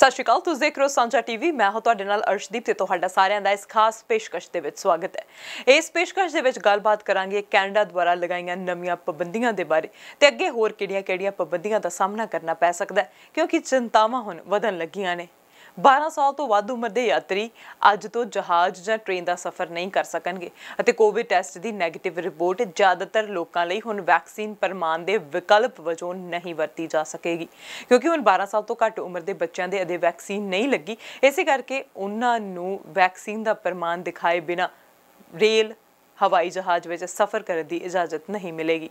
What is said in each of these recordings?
ਸਤਿ ਸ਼੍ਰੀ ਅਕਾਲ, ਤੁਸੀਂ ਦੇਖ ਰਹੇ ਹੋ ਸਾਂਝਾ ਟੀਵੀ। ਮੈਂ ਹਾਂ ਤੁਹਾਡੇ ਨਾਲ ਅਰਸ਼ਦੀਪ ਤੇ ਤੁਹਾਡਾ ਸਾਰਿਆਂ ਦਾ ਇਸ ਖਾਸ ਪੇਸ਼ਕਸ਼ ਦੇ ਵਿੱਚ ਸਵਾਗਤ ਹੈ। ਇਸ ਪੇਸ਼ਕਸ਼ ਦੇ ਵਿੱਚ ਗੱਲਬਾਤ ਕਰਾਂਗੇ ਕੈਨੇਡਾ ਦੁਆਰਾ ਲਗਾਈਆਂ ਨਵੀਆਂ ਪਾਬੰਦੀਆਂ ਦੇ ਬਾਰੇ ਤੇ ਅੱਗੇ ਹੋਰ ਕਿਹੜੀਆਂ-ਕਿਹੜੀਆਂ ਪਾਬੰਦੀਆਂ ਦਾ ਸਾਹਮਣਾ ਕਰਨਾ ਪੈ ਸਕਦਾ ਹੈ, ਕਿਉਂਕਿ ਚਿੰਤਾਵਾਂ ਹੁਣ ਵਧਣ ਲੱਗੀਆਂ ਨੇ। 12 ਸਾਲ ਤੋਂ ਵੱਧ ਉਮਰ ਦੇ ਯਾਤਰੀ ਅੱਜ ਤੋਂ ਜਹਾਜ਼ ਜਾਂ ਟ੍ਰੇਨ ਦਾ ਸਫ਼ਰ ਨਹੀਂ ਕਰ ਸਕਣਗੇ ਅਤੇ ਕੋਵਿਡ ਟੈਸਟ ਦੀ ਨੈਗੇਟਿਵ ਰਿਪੋਰਟ ਜ਼ਿਆਦਾਤਰ ਲੋਕਾਂ ਲਈ ਹੁਣ ਵੈਕਸੀਨ ਪ੍ਰਮਾਣ ਦੇ ਵਿਕਲਪ ਵਜੋਂ ਨਹੀਂ ਵਰਤੀ ਜਾ ਸਕੇਗੀ, ਕਿਉਂਕਿ ਹੁਣ 12 ਸਾਲ ਤੋਂ ਘੱਟ ਉਮਰ ਦੇ ਬੱਚਿਆਂ ਦੇ ਅਜੇ ਵੈਕਸੀਨ ਨਹੀਂ ਲੱਗੀ। ਇਸੇ ਕਰਕੇ ਉਹਨਾਂ ਨੂੰ ਵੈਕਸੀਨ ਦਾ ਪ੍ਰਮਾਣ ਦਿਖਾਏ ਬਿਨਾ ਰੇਲ, ਹਵਾਈ ਜਹਾਜ਼ ਵਿੱਚ ਸਫ਼ਰ ਕਰਨ ਦੀ ਇਜਾਜ਼ਤ ਨਹੀਂ ਮਿਲੇਗੀ।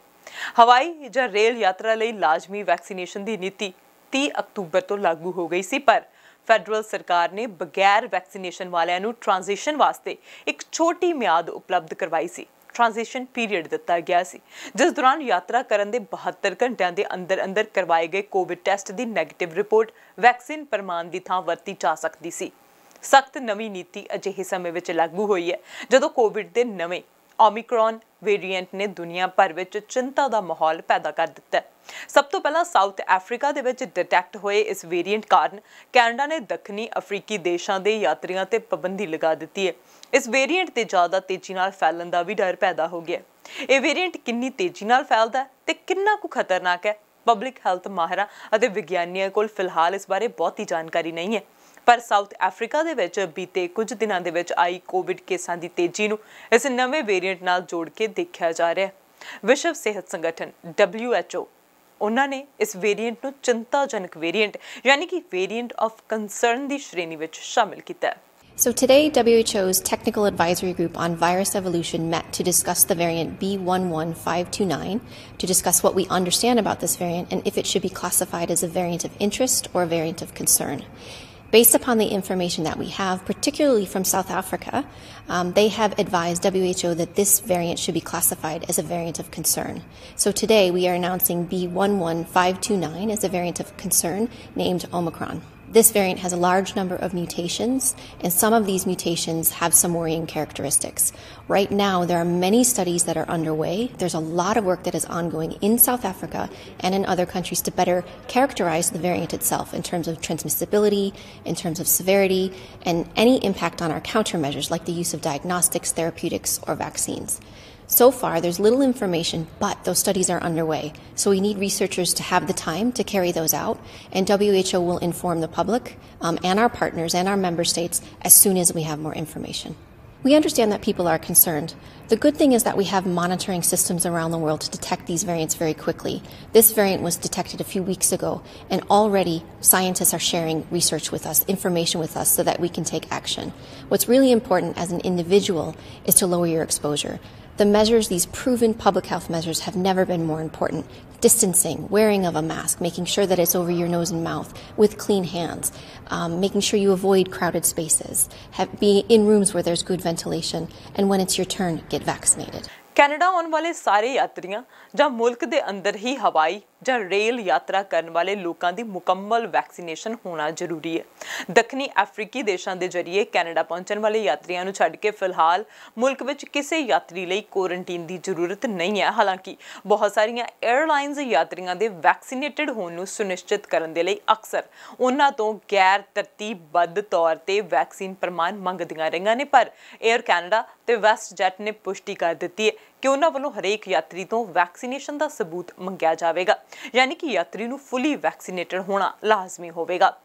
ਹਵਾਈ ਜਾਂ ਰੇਲ ਯਾਤਰਾ ਲਈ ਲਾਜ਼ਮੀ ਵੈਕਸੀਨੇਸ਼ਨ ਦੀ ਨੀਤੀ 30 ਅਕਤੂਬਰ ਤੋਂ ਲਾਗੂ ਹੋ ਗਈ ਸੀ, ਪਰ ਫੈਡਰਲ ਸਰਕਾਰ ਨੇ ਬਗੈਰ ਵੈਕਸੀਨੇਸ਼ਨ ਵਾਲਿਆਂ ਨੂੰ ਟ੍ਰਾਂਜੀਸ਼ਨ ਵਾਸਤੇ ਇੱਕ ਛੋਟੀ ਮਿਆਦ ਉਪਲਬਧ ਕਰਵਾਈ ਸੀ। ਟ੍ਰਾਂਜੀਸ਼ਨ ਪੀਰੀਅਡ ਦਿੱਤਾ ਗਿਆ ਸੀ। ਜਿਸ ਦੌਰਾਨ ਯਾਤਰਾ ਕਰਨ ਦੇ 72 ਘੰਟਿਆਂ ਦੇ ਅੰਦਰ ਅੰਦਰ ਕਰਵਾਏ ਗਏ ਕੋਵਿਡ ਟੈਸਟ ਦੀ ਨੈਗੇਟਿਵ ਰਿਪੋਰਟ ਵੈਕਸੀਨ ਪ੍ਰਮਾਣ ਦੀ ਥਾਂ ਵਰਤੀ ਜਾ ਸਕਦੀ ਸੀ। ਸਖਤ ਨਵੀਂ ਨੀਤੀ ਅਜਿਹੇ ਸਮੇਂ ਵਿੱਚ ਲਾਗੂ ਹੋਈ ਹੈ, ਜਦੋਂ ਕੋਵਿਡ ਦੇ ਨਵੇਂ ਓਮਿਕਰੋਨ ਵੇਰੀਐਂਟ ਨੇ ਦੁਨੀਆ ਭਰ ਵਿੱਚ ਚਿੰਤਾ ਦਾ ਮਾਹੌਲ ਪੈਦਾ ਕਰ ਦਿੱਤਾ ਹੈ। ਸਭ ਤੋਂ ਪਹਿਲਾਂ ਸਾਊਥ ਅਫਰੀਕਾ ਦੇ ਵਿੱਚ ਡਿਟੈਕਟ ਹੋਏ ਇਸ ਵੇਰੀਐਂਟ ਕਾਰਨ ਕੈਨੇਡਾ ਨੇ ਦੱਖਣੀ ਅਫਰੀਕੀ ਦੇਸ਼ਾਂ ਦੇ ਯਾਤਰੀਆਂ ਤੇ ਪਾਬੰਦੀ ਲਗਾ ਦਿੱਤੀ ਹੈ। ਇਸ ਵੇਰੀਐਂਟ ਤੇ ਜ਼ਿਆਦਾ ਤੇਜ਼ੀ ਨਾਲ ਫੈਲਣ ਦਾ ਵੀ ਡਰ ਪੈਦਾ ਹੋ ਗਿਆ ਇਹ ਵੇਰੀਐਂਟ ਕਿੰਨੀ ਤੇਜ਼ੀ ਨਾਲ ਫੈਲਦਾ ਤੇ ਕਿੰਨਾ ਕੁ ਖਤਰਨਾਕ ਹੈ? ਪਬਲਿਕ ਹੈਲਥ ਮਾਹਿਰਾਂ ਅਤੇ ਵਿਗਿਆਨੀਆਂ ਕੋਲ ਫਿਲਹਾਲ ਇਸ ਬਾਰੇ ਬਹੁਤੀ ਜਾਣਕਾਰੀ ਨਹੀਂ ਹੈ। ਪਰ ਸਾਊਥ ਅਫਰੀਕਾ ਦੇ ਵਿੱਚ ਬੀਤੇ ਕੁਝ ਦਿਨਾਂ ਦੇ ਵਿੱਚ ਆਈ ਕੋਵਿਡ ਕੇਸਾਂ ਦੀ ਤੇਜ਼ੀ ਨੂੰ ਇਸ ਨਵੇਂ ਵੇਰੀਐਂਟ ਨਾਲ ਜੋੜ ਕੇ ਦੇਖਿਆ ਜਾ ਰਿਹਾ ਹੈ ਵਿਸ਼ਵ ਸਿਹਤ ਸੰਗਠਨ WHO ਉਹਨਾਂ ਨੇ ਇਸ ਵੇਰੀਐਂਟ ਨੂੰ ਚਿੰਤਾਜਨਕ ਵੇਰੀਐਂਟ ਯਾਨੀ ਕਿ ਵੇਰੀਐਂਟ ਆਫ ਕੰਸਰਨ ਦੀ ਸ਼੍ਰੇਣੀ ਵਿੱਚ ਸ਼ਾਮਿਲ ਕੀਤਾ ਹੈ So today, WHO's Technical Advisory Group on Virus Evolution met to discuss the variant B11529, to discuss what we understand about this variant and if it should be classified as a variant of interest or a variant of concern. Based upon the information that we have, particularly from South Africa, um, they have advised WHO that this variant should be classified as a variant of concern. So today we are announcing B11529 as a variant of concern named Omicron. This variant has a large number of mutations, and some of these mutations have some worrying characteristics. Right now, there are many studies that are underway. There's a lot of work that is ongoing in South Africa and in other countries to better characterize the variant itself in terms of transmissibility, in terms of severity, and any impact on our countermeasures like the use of diagnostics, therapeutics, or vaccines. So far, there's little information, but those studies are underway. So we need researchers to have the time to carry those out, and WHO will inform the public um, and our partners and our member states as soon as we have more information. We understand that people are concerned. The good thing is that we have monitoring systems around the world to detect these variants very quickly. This variant was detected a few weeks ago, and already scientists are sharing research with us, information with us, so that we can take action. What's really important as an individual is to lower your exposure. The measures, these proven public health measures, have never been more important. Distancing, wearing of a mask, making sure that it's over your nose and mouth with clean hands, um, making sure you avoid crowded spaces, have, be in rooms where there's good ventilation, and when it's your turn, get vaccinated. Canada ਆਉਣ ਵਾਲੇ ਸਾਰੇ ਯਾਤਰੀਆਂ ਜਾਂ ਮੁਲਕ ਦੇ ਅੰਦਰ ਹੀ ਹਵਾਈ ਜਾਂ ਰੇਲ ਯਾਤਰਾ ਕਰਨ ਵਾਲੇ ਲੋਕਾਂ ਦੀ ਮੁਕੰਮਲ ਵੈਕਸੀਨੇਸ਼ਨ ਹੋਣਾ ਜ਼ਰੂਰੀ ਹੈ। ਦੱਖਣੀ ਅਫਰੀਕੀ ਦੇਸ਼ਾਂ ਦੇ ਜ਼ਰੀਏ ਕੈਨੇਡਾ ਪਹੁੰਚਣ ਵਾਲੇ ਯਾਤਰੀਆਂ ਨੂੰ ਛੱਡ ਕੇ ਫਿਲਹਾਲ ਮੁਲਕ ਵਿੱਚ ਕਿਸੇ ਯਾਤਰੀ ਲਈ ਕੁਆਰੰਟਾਈਨ ਦੀ ਜ਼ਰੂਰਤ ਨਹੀਂ ਹੈ। ਹਾਲਾਂਕਿ, ਬਹੁਤ ਸਾਰੀਆਂ 에ਅਰਲਾਈਨਸ ਯਾਤਰੀਆਂ ਦੇ ਵੈਕਸੀਨੇਟਡ ਹੋਣ ਨੂੰ ਸੁਨਿਸ਼ਚਿਤ ਕਰਨ ਦੇ ਲਈ ਅਕਸਰ ਉਹਨਾਂ ਤੋਂ ਗੈਰ ਤਰਤੀਬਬੱਧ ਤੌਰ ਤੇ ਵੈਕਸੀਨ ਪ੍ਰਮਾਣ ਮੰਗਦੀਆਂ ਰਹੀਆਂ ਨੇ, ਪਰ 에ਅਰ ਕੈਨੇਡਾ ਤੇ ਵੈਸਟ ਜੈਟ ਨੇ ਪੁਸ਼ਟੀ ਕਰ ਦਿੱਤੀ ਹੈ ਕਿ ਉਹਨਾਂ ਵੱਲੋਂ ਹਰੇਕ ਯਾਤਰੀ ਤੋਂ ਵੈਕਸੀਨੇਸ਼ਨ ਦਾ ਸਬੂਤ ਮੰਗਿਆ ਜਾਵੇਗਾ। ਯਾਨੀ ਕਿ ਯਾਤਰੀ ਨੂੰ ਫੁੱਲੀ ਵੈਕਸੀਨੇਟਡ ਹੋਣਾ ਲਾਜ਼ਮੀ ਹੋਵੇਗਾ।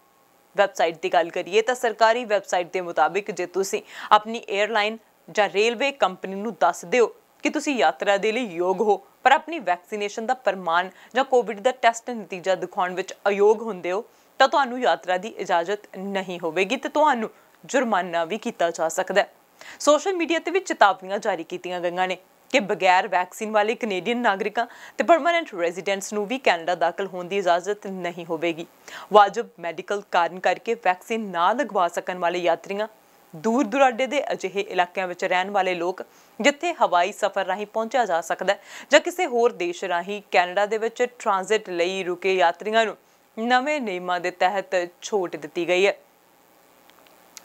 ਵੈਬਸਾਈਟ ਦੀ ਗੱਲ ਕਰੀਏ ਤਾਂ ਸਰਕਾਰੀ ਵੈਬਸਾਈਟ ਦੇ ਮੁਤਾਬਿਕ ਜੇ ਤੁਸੀਂ ਆਪਣੀ 에ਅਰਲਾਈਨ ਜਾਂ ਰੇਲਵੇ ਕੰਪਨੀ ਨੂੰ ਦੱਸ ਦਿਓ ਕਿ ਤੁਸੀਂ ਯਾਤਰਾ ਦੇ ਲਈ ਯੋਗ ਹੋ, ਪਰ ਆਪਣੀ ਵੈਕਸੀਨੇਸ਼ਨ ਦਾ ਪ੍ਰਮਾਣ ਜਾਂ ਕੋਵਿਡ ਦਾ ਟੈਸਟ ਨਤੀਜਾ ਦਿਖਾਉਣ ਵਿੱਚ ਅਯੋਗ ਹੁੰਦੇ ਹੋ, ਤਾਂ ਤੁਹਾਨੂੰ ਯਾਤਰਾ ਦੀ ਇਜਾਜ਼ਤ ਨਹੀਂ ਹੋਵੇਗੀ ਤੇ ਤੁਹਾਨੂੰ ਜੁਰਮਾਨਾ ਵੀ ਕੀਤਾ ਜਾ ਸਕਦਾ ਹੈ। ਸੋਸ਼ਲ ਮੀਡੀਆ ਤੇ ਵੀ ਚੇਤਾਵਨੀਆਂ ਜਾਰੀ ਕੀਤੀਆਂ ਗਈਆਂ ਨੇ। ਕਿ ਬਗੈਰ ਵੈਕਸੀਨ ਵਾਲੇ ਕੈਨੇਡੀਅਨ ਨਾਗਰਿਕਾਂ ਤੇ ਪਰਮਨੈਂਟ ਰੈਜ਼ੀਡੈਂਟਸ ਨੂੰ ਵੀ ਕੈਨੇਡਾ ਦਾਖਲ ਹੋਣ ਦੀ ਇਜਾਜ਼ਤ ਨਹੀਂ ਹੋਵੇਗੀ। ਵਾਜਬ ਮੈਡੀਕਲ ਕਾਰਨ ਕਰਕੇ ਵੈਕਸੀਨ ਨਾ ਲਗਵਾ ਸਕਣ ਵਾਲੇ ਯਾਤਰੀਆਂ ਦੂਰ ਦੁਰਾਡੇ ਦੇ ਅਜਿਹੇ ਇਲਾਕਿਆਂ ਵਿੱਚ ਰਹਿਣ ਵਾਲੇ ਲੋਕ, ਜਿੱਥੇ ਹਵਾਈ ਸਫ਼ਰ ਰਾਹੀਂ ਪਹੁੰਚਿਆ ਜਾ ਸਕਦਾ ਹੈ ਜਾਂ ਕਿਸੇ ਹੋਰ ਦੇਸ਼ ਰਾਹੀਂ ਕੈਨੇਡਾ ਦੇ ਵਿੱਚ ਟ੍ਰਾਂਜ਼ਿਟ ਲਈ ਰੁਕੇ ਯਾਤਰੀਆਂ ਨੂੰ ਨਵੇਂ ਨਿਯਮਾਂ ਦੇ ਤਹਿਤ ਛੋਟ ਦਿੱਤੀ ਗਈ ਹੈ।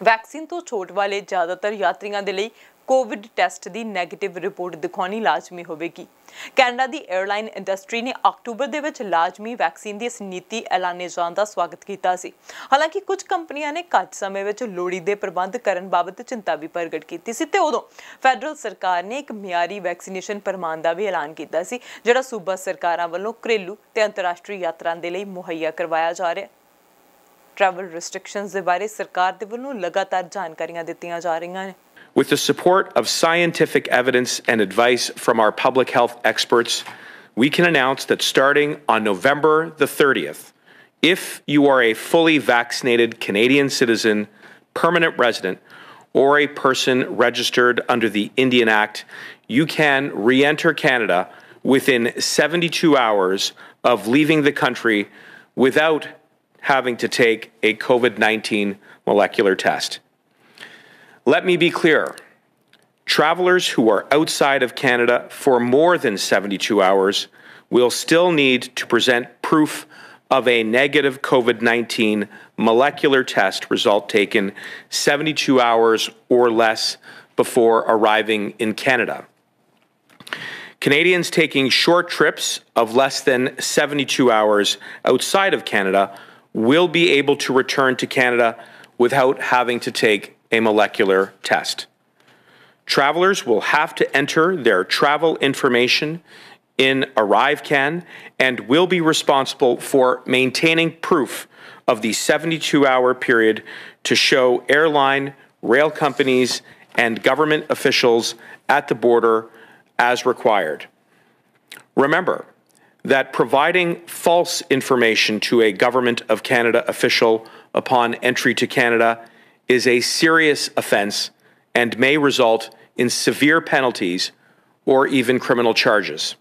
ਵੈਕਸੀਨ ਤੋਂ ਛੋਟ ਵਾਲੇ ਜ਼ਿਆਦਾਤਰ ਯਾਤਰੀਆਂ ਦੇ ਲਈ ਕੋਵਿਡ ਟੈਸਟ ਦੀ 네ਗੇਟਿਵ ਰਿਪੋਰਟ ਦਿਖਾਉਣੀ ਲਾਜ਼ਮੀ ਹੋਵੇਗੀ। ਕੈਨੇਡਾ ਦੀ 에ਅਰਲਾਈਨ ਇੰਡਸਟਰੀ ਨੇ ਅਕਤੂਬਰ ਦੇ ਵਿੱਚ ਲਾਜ਼ਮੀ ਵੈਕਸੀਨ ਦੀ ਇਸ ਨੀਤੀ ਐਲਾਨੇ ਜਾਣ ਦਾ ਸਵਾਗਤ ਕੀਤਾ ਸੀ। ਹਾਲਾਂਕਿ ਕੁਝ ਕੰਪਨੀਆਂ ਨੇ ਘੱਟ ਸਮੇਂ ਵਿੱਚ ਲੋੜੀਂਦੇ ਪ੍ਰਬੰਧ ਕਰਨ ਬਾਬਤ ਚਿੰਤਾ ਵੀ ਪ੍ਰਗਟ ਕੀਤੀ ਸੀ ਤੇ ਉਦੋਂ ਫੈਡਰਲ ਸਰਕਾਰ ਨੇ ਇੱਕ ਮਿਆਰੀ ਵੈਕਸੀਨੇਸ਼ਨ ਪ੍ਰਮਾਣ ਦਾ ਵੀ ਐਲਾਨ ਕੀਤਾ ਸੀ, ਜਿਹੜਾ ਸੂਬਾ ਸਰਕਾਰਾਂ ਵੱਲੋਂ ਘਰੇਲੂ ਤੇ ਅੰਤਰਰਾਸ਼ਟਰੀ ਯਾਤਰਾ ਦੇ ਲਈ ਮੁਹੱਈਆ ਕਰਵਾਇਆ ਜਾ ਰਿਹਾ ਹੈ। ਟਰੈਵਲ ਰੈਸਟ੍ਰਿਕਸ਼ਨਸ ਦੇ ਬਾਰੇ ਸਰਕਾਰ ਦੇ ਵੱਲੋਂ ਲਗਾਤਾਰ ਜਾਣਕਾਰੀਆਂ ਦਿੱਤੀਆਂ ਜਾ ਰਹੀਆਂ ਨੇ। With the support of scientific evidence and advice from our public health experts, we can announce that starting on November the 30th, if you are a fully vaccinated Canadian citizen, permanent resident, or a person registered under the Indian Act, you can re enter Canada within 72 hours of leaving the country without having to take a COVID 19 molecular test. Let me be clear. Travelers who are outside of Canada for more than 72 hours will still need to present proof of a negative COVID 19 molecular test result taken 72 hours or less before arriving in Canada. Canadians taking short trips of less than 72 hours outside of Canada will be able to return to Canada without having to take a molecular test. Travelers will have to enter their travel information in ArriveCan and will be responsible for maintaining proof of the 72 hour period to show airline, rail companies, and government officials at the border as required. Remember that providing false information to a Government of Canada official upon entry to Canada is a serious offence and may result in severe penalties or even criminal charges.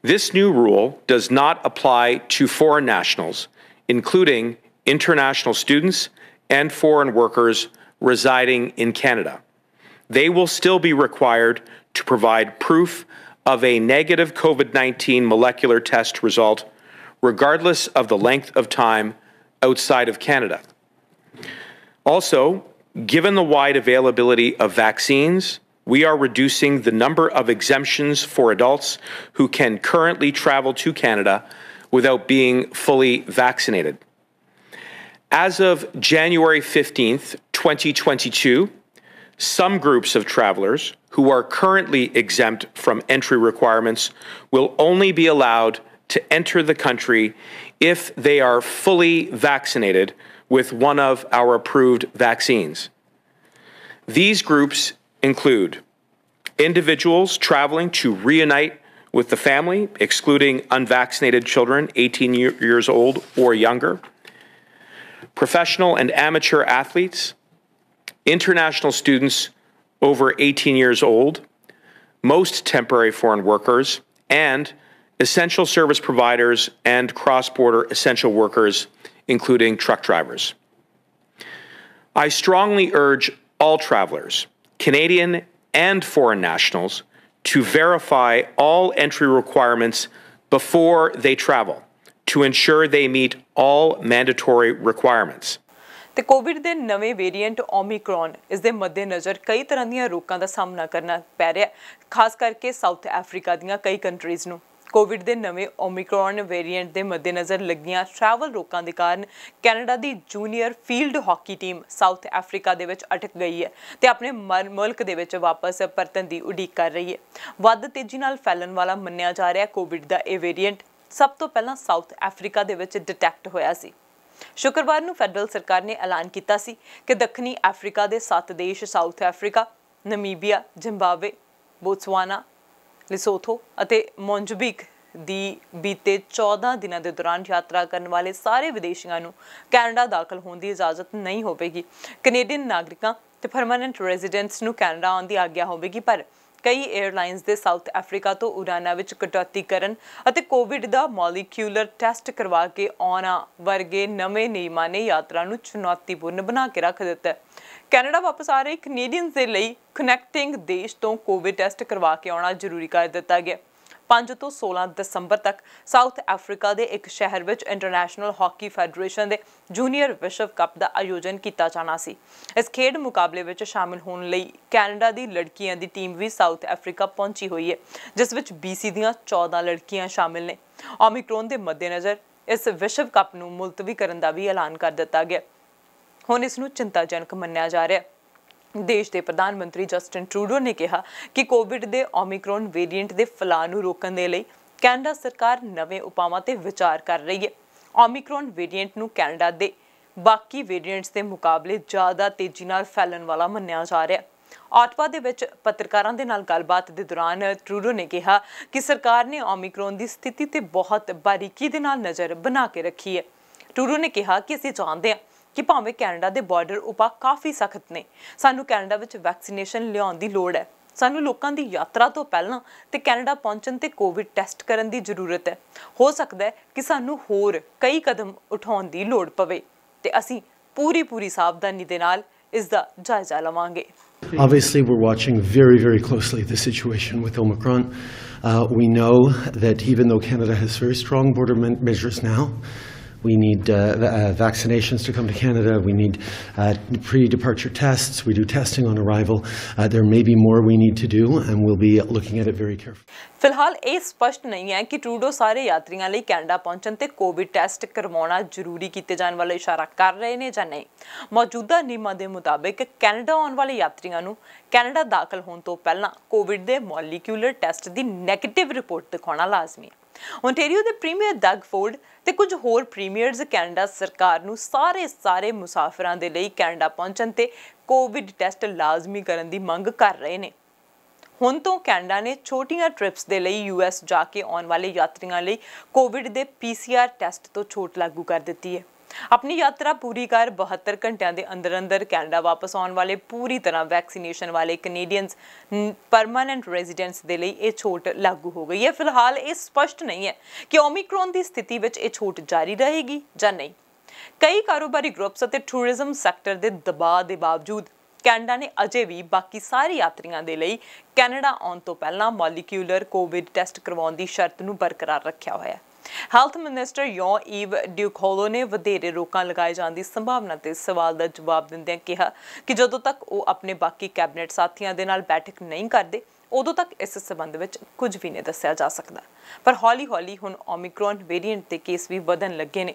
This new rule does not apply to foreign nationals, including international students and foreign workers residing in Canada. They will still be required to provide proof of a negative COVID 19 molecular test result, regardless of the length of time outside of Canada. Also, given the wide availability of vaccines, we are reducing the number of exemptions for adults who can currently travel to Canada without being fully vaccinated. As of January 15th, 2022, some groups of travelers who are currently exempt from entry requirements will only be allowed to enter the country if they are fully vaccinated with one of our approved vaccines. These groups include individuals traveling to reunite with the family, excluding unvaccinated children 18 years old or younger, professional and amateur athletes, international students over 18 years old, most temporary foreign workers, and essential service providers and cross border essential workers, including truck drivers. I strongly urge all travelers, Canadian and foreign nationals, to verify all entry requirements before they travel to ensure they meet all mandatory requirements. ਤੇ covid ਦੇ ਨਵੇਂ variant Omicron ਇਸ ਦੇ ਮੱਦੇਨਜ਼ਰ ਕਈ ਤਰ੍ਹਾਂ ਦੀਆਂ ਰੋਕਾਂ ਦਾ ਸਾਹਮਣਾ ਕਰਨਾ ਪੈ ਰਿਹਾ ਖਾਸ ਕਰਕੇ ਸਾਊਥ ਅਫਰੀਕਾ ਦੀਆਂ ਕਈ ਕੰਟਰੀਜ਼ ਨੂੰ ਕੋਵਿਡ ਦੇ ਨਵੇਂ ਓਮਿਕਰੋਨ ਵੇਰੀਐਂਟ ਦੇ ਮੱਦੇਨਜ਼ਰ ਲੱਗੀਆਂ ਟਰੈਵਲ ਰੋਕਾਂ ਦੇ ਕਾਰਨ ਕੈਨੇਡਾ ਦੀ junior field hockey team South Africa ਦੇ ਵਿੱਚ ਅਟਕ ਗਈ ਹੈ ਤੇ ਆਪਣੇ ਮੁਲਕ ਦੇ ਵਿੱਚ ਵਾਪਸ ਪਰਤਣ ਦੀ ਉਡੀਕ ਕਰ ਰਹੀ ਹੈ। ਵੱਧ ਤੇਜ਼ੀ ਨਾਲ ਫੈਲਣ ਵਾਲਾ ਮੰਨਿਆ ਜਾ ਰਿਹਾ ਕੋਵਿਡ ਦਾ ਇਹ ਵੇਰੀਐਂਟ ਸਭ ਤੋਂ ਪਹਿਲਾਂ ਸਾਊਥ ਅਫਰੀਕਾ ਦੇ ਵਿੱਚ ਡਿਟੈਕਟ ਹੋਇਆ ਸੀ। ਸ਼ੁੱਕਰਵਾਰ ਨੂੰ ਫੈਡਰਲ ਸਰਕਾਰ ਨੇ ਐਲਾਨ ਕੀਤਾ ਸੀ ਕਿ ਦੱਖਣੀ ਅਫਰੀਕਾ ਦੇ 7 ਦੇਸ਼ South Africa Namibia Zimbabwe Botswana Lesotho ਅਤੇ ਮੌਂਜਬੀਕ ਦੀ ਬੀਤੇ 14 ਦਿਨਾਂ ਦੇ ਦੌਰਾਨ ਯਾਤਰਾ ਕਰਨ ਵਾਲੇ ਸਾਰੇ ਵਿਦੇਸ਼ੀਆਂ ਨੂੰ ਕੈਨੇਡਾ ਦਾਖਲ ਹੋਣ ਦੀ ਇਜਾਜ਼ਤ ਨਹੀਂ ਹੋਵੇਗੀ। ਕੈਨੇਡੀਅਨ ਨਾਗਰਿਕਾਂ ਤੇ ਪਰਮਨੈਂਟ ਰੈਜ਼ੀਡੈਂਟਸ ਨੂੰ ਕੈਨੇਡਾ ਆਉਣ ਦੀ ਆਗਿਆ ਹੋਵੇਗੀ, ਪਰ ਕਈ 에ਅਰਲਾਈਨਸ ਦੇ ਸਾਊਥ ਅਫਰੀਕਾ ਤੋਂ ਉਡਾਨਾਂ ਵਿੱਚ ਕਟੌਤੀ ਕਰਨ ਅਤੇ ਕੋਵਿਡ ਦਾ ਮੋਲੀਕਿਊਲਰ ਟੈਸਟ ਕਰਵਾ ਕੇ ਆਉਣਾ ਵਰਗੇ ਨਵੇਂ ਨਿਯਮਾਂ ਨੇ ਯਾਤਰਾ ਨੂੰ ਚੁਣੌਤੀਪੂਰਨ ਬਣਾ ਕੇ ਰੱਖ ਦਿੱਤਾ ਕੈਨੇਡਾ ਵਾਪਸ ਆ ਰਹੇ ਕੈਨੇਡੀਅਨਸ ਦੇ ਲਈ ਕਨੈਕਟਿੰਗ ਦੇਸ਼ ਤੋਂ ਕੋਵਿਡ ਟੈਸਟ ਕਰਵਾ ਕੇ ਆਉਣਾ ਜ਼ਰੂਰੀ ਕਰ ਦਿੱਤਾ ਗਿਆ 5 ਤੋਂ 16 ਦਸੰਬਰ ਤੱਕ ਸਾਊਥ ਅਫਰੀਕਾ ਦੇ ਇੱਕ ਸ਼ਹਿਰ ਵਿੱਚ ਇੰਟਰਨੈਸ਼ਨਲ ਹਾਕੀ ਫੈਡਰੇਸ਼ਨ ਦੇ ਜੂਨੀਅਰ ਵਿਸ਼ਵ ਕੱਪ ਦਾ ਆਯੋਜਨ ਕੀਤਾ ਜਾਣਾ ਸੀ। ਇਸ ਖੇਡ ਮੁਕਾਬਲੇ ਵਿੱਚ ਸ਼ਾਮਿਲ ਹੋਣ ਲਈ ਕੈਨੇਡਾ ਦੀ ਲੜਕੀਆਂ ਦੀ ਟੀਮ ਵੀ ਸਾਊਥ ਅਫਰੀਕਾ ਪਹੁੰਚੀ ਹੋਈ ਹੈ, ਜਿਸ ਵਿੱਚ BC ਦੀਆਂ 14 ਲੜਕੀਆਂ ਸ਼ਾਮਿਲ ਨੇ। ਓਮਿਕਰੋਨ ਦੇ ਮੱਦੇਨਜ਼ਰ ਇਸ ਵਿਸ਼ਵ ਕੱਪ ਨੂੰ ਮੁਲਤਵੀ ਕਰਨ ਦਾ ਵੀ ਐਲਾਨ ਕਰ ਦਿੱਤਾ ਗਿਆ। ਹੁਣ ਇਸ ਨੂੰ ਚਿੰਤਾਜਨਕ ਮੰਨਿਆ ਜਾ ਰਿਹਾ ਹੈ। ਦੇਸ਼ ਦੇ ਪ੍ਰਧਾਨ ਮੰਤਰੀ ਜਸਟਿਨ ਟਰੂਡੋ ਨੇ ਕਿਹਾ ਕਿ ਕੋਵਿਡ ਦੇ ਓਮਿਕਰੋਨ ਵੇਰੀਐਂਟ ਦੇ ਫੈਲਾਅ ਨੂੰ ਰੋਕਣ ਦੇ ਲਈ ਕੈਨੇਡਾ ਸਰਕਾਰ ਨਵੇਂ ਉਪਾਵਾਂ ਤੇ ਵਿਚਾਰ ਕਰ ਰਹੀ ਹੈ। ਓਮਿਕਰੋਨ ਵੇਰੀਐਂਟ ਨੂੰ ਕੈਨੇਡਾ ਦੇ ਬਾਕੀ ਵੇਰੀਐਂਟਸ ਦੇ ਮੁਕਾਬਲੇ ਜ਼ਿਆਦਾ ਤੇਜ਼ੀ ਨਾਲ ਫੈਲਣ ਵਾਲਾ ਮੰਨਿਆ ਜਾ ਰਿਹਾ ਹੈ। ਆਟਵਾ ਦੇ ਵਿੱਚ ਪੱਤਰਕਾਰਾਂ ਦੇ ਨਾਲ ਗੱਲਬਾਤ ਦੇ ਦੌਰਾਨ ਟਰੂਡੋ ਨੇ ਕਿਹਾ ਕਿ ਸਰਕਾਰ ਨੇ ਓਮਿਕਰੋਨ ਦੀ ਸਥਿਤੀ ਤੇ ਬਹੁਤ ਬਾਰੀਕੀ ਦੇ ਨਾਲ ਨਜ਼ਰ ਬਣਾ ਕੇ ਰੱਖੀ ਹੈ। ਟਰੂਡੋ ਨੇ ਕਿਹਾ ਕਿ ਅਸੀਂ ਜਾਣਦੇ ਹਾਂ ਕਿ ਭਾਵੇਂ ਕੈਨੇਡਾ ਦੇ ਬਾਰਡਰ ਉਪਾ ਕਾਫੀ ਸਖਤ ਨੇ ਸਾਨੂੰ ਕੈਨੇਡਾ ਵਿੱਚ ਵੈਕਸੀਨੇਸ਼ਨ ਲਿਆਉਣ ਦੀ ਲੋੜ ਹੈ। ਸਾਨੂੰ ਲੋਕਾਂ ਦੀ ਯਾਤਰਾ ਤੋਂ ਪਹਿਲਾਂ ਤੇ ਕੈਨੇਡਾ ਪਹੁੰਚਣ ਤੇ ਕੋਵਿਡ ਟੈਸਟ ਕਰਨ ਦੀ ਜ਼ਰੂਰਤ ਹੈ। ਹੋ ਸਕਦਾ ਹੈ ਕਿ ਸਾਨੂੰ ਹੋਰ ਕਈ ਕਦਮ ਉਠਾਉਣ ਦੀ ਲੋੜ ਪਵੇ ਤੇ ਅਸੀਂ ਪੂਰੀ ਪੂਰੀ ਸਾਵਧਾਨੀ ਦੇ ਨਾਲ ਇਸ ਦਾ ਜਾਇਜ਼ਾ ਲਵਾਂਗੇ। Obviously, we're watching very, very closely the situation with Omicron. Uh, we know that even though Canada has very strong border measures now, we need uh, va- uh, vaccinations to come to Canada. We need uh, pre-departure tests. We do testing on arrival. Uh, there may be more we need to do, and we'll be looking at it very carefully. ਫਿਲਹਾਲ ਇਹ ਸਪਸ਼ਟ ਨਹੀਂ ਹੈ ਕਿ Trudeau ਸਾਰੇ ਯਾਤਰੀਆਂ ਲਈ Canada ਪਹੁੰਚਣ ਤੇ ਕੋਵਿਡ ਟੈਸਟ ਕਰਵਾਉਣਾ ਜ਼ਰੂਰੀ ਕੀਤੇ ਜਾਣ ਵੱਲ ਇਸ਼ਾਰਾ ਕਰ ਰਹੇ ਨੇ ਜਾਂ ਨਹੀਂ ਮੌਜੂਦਾ ਨਿਯਮਾਂ ਦੇ ਮੁਤਾਬਿਕ ਕੈਨੇਡਾ ਆਉਣ ਵਾਲੇ ਯਾਤਰੀਆਂ ਨੂੰ ਕੈਨੇਡਾ ਦਾਖਲ ਹੋਣ ਤੋਂ ਪਹਿਲਾਂ ਕੋਵਿਡ ਦੇ ਮੋਲੀਕਿਊਲਰ ਟੈਸਟ ਦੀ ਨੈਗੇਟਿਵ ਰਿਪੋਰਟ ਦਿਖਾਉਣਾ ਲਾਜ਼ਮੀ ਹੈ ਓਨਟਾਰੀਓ ਦੇ ਪ੍ਰੀਮੀਅਰ ਡਗ ਫੋਰਡ ਤੇ ਕੁਝ ਹੋਰ ਪ੍ਰੀਮੀਅਰਸ ਕੈਨੇਡਾ ਸਰਕਾਰ ਨੂੰ ਸਾਰੇ ਸਾਰੇ ਮੁਸਾਫਰਾਂ ਦੇ ਲਈ ਕੈਨੇਡਾ ਪਹੁੰਚਣ ਤੇ ਕੋਵਿਡ ਟੈਸਟ ਲਾਜ਼ਮੀ ਕਰਨ ਦੀ ਮੰਗ ਕਰ ਰਹੇ ਨੇ। ਹੁਣ ਤੋਂ ਕੈਨੇਡਾ ਨੇ ਛੋਟੀਆਂ ਟ੍ਰਿਪਸ ਦੇ ਲਈ ਯੂਐਸ ਜਾ ਕੇ ਆਉਣ ਵਾਲੇ ਯਾਤਰੀਆਂ ਲਈ ਕੋਵਿਡ ਦੇ ਪੀਸੀਆਰ ਟੈਸਟ ਤੋਂ ਛੋਟ ਲਾਗੂ ਕਰ ਦਿੱਤੀ ਹੈ। ਆਪਣੀ ਯਾਤਰਾ ਪੂਰੀ ਕਰ 72 ਘੰਟਿਆਂ ਦੇ ਅੰਦਰ ਅੰਦਰ ਕੈਨੇਡਾ ਵਾਪਸ ਆਉਣ ਵਾਲੇ ਪੂਰੀ ਤਰ੍ਹਾਂ ਵੈਕਸੀਨੇਸ਼ਨ ਵਾਲੇ ਕੈਨੇਡੀਅਨਸ ਪਰਮਾਨੈਂਟ ਰੈਜ਼ੀਡੈਂਟਸ ਦੇ ਲਈ ਇਹ ਛੋਟ ਲਾਗੂ ਹੋ ਗਈ ਹੈ। ਫਿਲਹਾਲ ਇਹ ਸਪਸ਼ਟ ਨਹੀਂ ਹੈ ਕਿ ਓਮਿਕਰੋਨ ਦੀ ਸਥਿਤੀ ਵਿੱਚ ਇਹ ਛੋਟ ਜਾਰੀ ਰਹੇਗੀ ਜਾਂ ਨਹੀਂ। ਕਈ ਕਾਰੋਬਾਰੀ ਗਰੁੱਪਸ ਅਤੇ ਟੂਰਿਜ਼ਮ ਸੈਕਟਰ ਦੇ ਦਬਾਅ ਦੇ ਬਾਵਜੂਦ ਕੈਨੇਡਾ ਨੇ ਅਜੇ ਵੀ ਬਾਕੀ ਸਾਰੇ ਯਾਤਰੀਆਂ ਦੇ ਲਈ ਕੈਨੇਡਾ ਆਉਣ ਤੋਂ ਪਹਿਲਾਂ ਮੋਲੀਕਿਊਲਰ ਕੋਵਿਡ ਟੈਸਟ ਕਰਵਾਉਣ ਦੀ ਸ਼ਰਤ ਨੂੰ ਬਰਕਰਾਰ ਰੱਖਿਆ ਹੋਇਆ ਹੈ। ਹੈਲਥ ਮਿਨਿਸਟਰ ਯੋ ਈਵ ਡਿਊਕੋਲੋ ਨੇ ਵਧੇਰੇ ਰੋਕਾਂ ਲਗਾਏ ਜਾਣ ਦੀ ਸੰਭਾਵਨਾ ਤੇ ਸਵਾਲ ਦਾ ਜਵਾਬ ਦਿੰਦਿਆਂ ਕਿਹਾ ਕਿ ਜਦੋਂ ਤੱਕ ਉਹ ਆਪਣੇ ਬਾਕੀ ਕੈਬਨਿਟ ਸਾਥੀਆਂ ਦੇ ਨਾਲ ਬੈਠਕ ਨਹੀਂ ਕਰਦੇ, ਉਦੋਂ ਤੱਕ ਇਸ ਸਬੰਧ ਵਿੱਚ ਕੁਝ ਵੀ ਨਹੀਂ ਦੱਸਿਆ ਜਾ ਸਕਦਾ। ਪਰ ਹੌਲੀ-ਹੌਲੀ ਹੁਣ ਓਮਿਕਰੋਨ ਵੇਰੀਐਂਟ ਦੇ ਕੇਸ ਵੀ ਵਧਣ ਲੱਗੇ ਨੇ।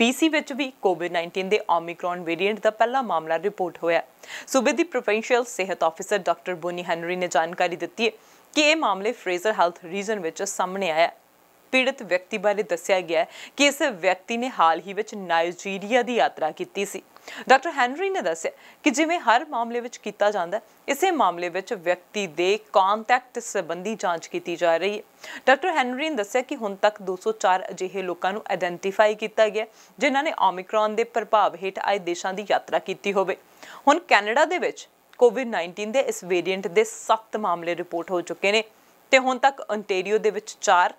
BC ਵਿੱਚ ਵੀ ਕੋਵਿਡ-19 ਦੇ ਓਮਿਕਰੋਨ ਵੇਰੀਐਂਟ ਦਾ ਪਹਿਲਾ ਮਾਮਲਾ ਰਿਪੋਰਟ ਹੋਇਆ ਸੂਬੇ ਦੀ ਪ੍ਰੋਵਿੰਸ਼ੀਅਲ ਸਿਹਤ ਆਫੀਸਰ ਡਾਕਟਰ ਬੋਨੀ ਹੈਨਰੀ ਨੇ ਜਾਣਕਾਰੀ ਦਿੱਤੀ ਹੈ ਕਿ ਇਹ ਮਾਮਲੇ ਫਰੇਜ਼ਰ ਹੈਲਥ ਰੀਜਨ ਵਿੱਚ ਸਾਹਮਣੇ ਆਇਆ ਪੀੜਤ ਵਿਅਕਤੀ ਬਾਰੇ ਦੱਸਿਆ ਗਿਆ ਕਿ ਇਸ ਵਿਅਕਤੀ ਨੇ ਹਾਲ ਹੀ ਵਿੱਚ ਨਾਈਜੀਰੀਆ ਦੀ ਯਾਤਰਾ ਕੀਤੀ ਸੀ। ਡਾਕਟਰ ਹੈਨਰੀ ਨੇ ਦੱਸਿਆ ਕਿ ਜਿਵੇਂ ਹਰ ਮਾਮਲੇ ਵਿੱਚ ਕੀਤਾ ਜਾਂਦਾ ਇਸੇ ਮਾਮਲੇ ਵਿੱਚ ਵਿਅਕਤੀ ਦੇ ਕੰਟੈਕਟ ਸੰਬੰਧੀ ਜਾਂਚ ਕੀਤੀ ਜਾ ਰਹੀ ਹੈ। ਡਾਕਟਰ ਹੈਨਰੀ ਨੇ ਦੱਸਿਆ ਕਿ ਹੁਣ ਤੱਕ 204 ਅਜਿਹੇ ਲੋਕਾਂ ਨੂੰ ਆਇਡੈਂਟੀਫਾਈ ਕੀਤਾ ਗਿਆ ਜਿਨ੍ਹਾਂ ਨੇ ਓਮਿਕਰੋਨ ਦੇ ਪ੍ਰਭਾਵ ਹੇਠ ਆਏ ਦੇਸ਼ਾਂ ਦੀ ਯਾਤਰਾ ਕੀਤੀ ਹੋਵੇ। ਹੁਣ ਕੈਨੇਡਾ ਦੇ ਵਿੱਚ ਕੋਵਿਡ-19 ਦੇ ਇਸ ਵੇਰੀਐਂਟ ਦੇ 7 ਮਾਮਲੇ ਰਿਪੋਰਟ ਹੋ ਚੁੱਕੇ ਨੇ ਤੇ ਹੁਣ ਤੱਕ ਓਨਟਾਰੀਓ ਦੇ ਵਿੱਚ 4